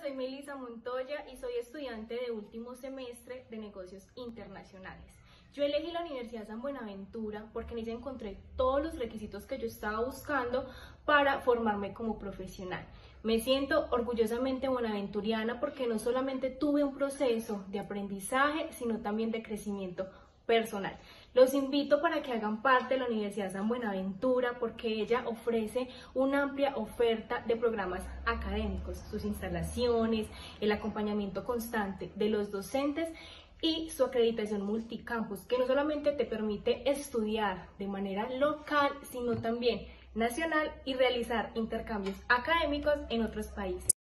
soy Melisa Montoya y soy estudiante de último semestre de negocios internacionales. Yo elegí la Universidad San Buenaventura porque en ella encontré todos los requisitos que yo estaba buscando para formarme como profesional. Me siento orgullosamente buenaventuriana porque no solamente tuve un proceso de aprendizaje, sino también de crecimiento personal. Los invito para que hagan parte de la Universidad San Buenaventura porque ella ofrece una amplia oferta de programas académicos, sus instalaciones, el acompañamiento constante de los docentes y su acreditación multicampus, que no solamente te permite estudiar de manera local, sino también nacional y realizar intercambios académicos en otros países.